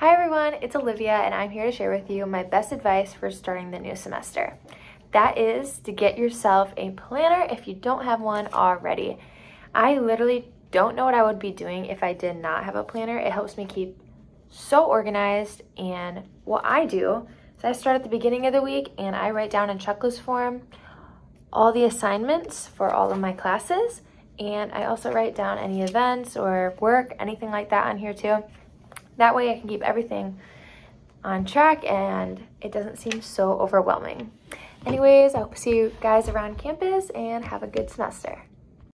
Hi everyone, it's Olivia and I'm here to share with you my best advice for starting the new semester. That is to get yourself a planner if you don't have one already. I literally don't know what I would be doing if I did not have a planner. It helps me keep so organized and what I do is I start at the beginning of the week and I write down in checklist form all the assignments for all of my classes and I also write down any events or work, anything like that on here too. That way I can keep everything on track and it doesn't seem so overwhelming. Anyways, I hope to see you guys around campus and have a good semester.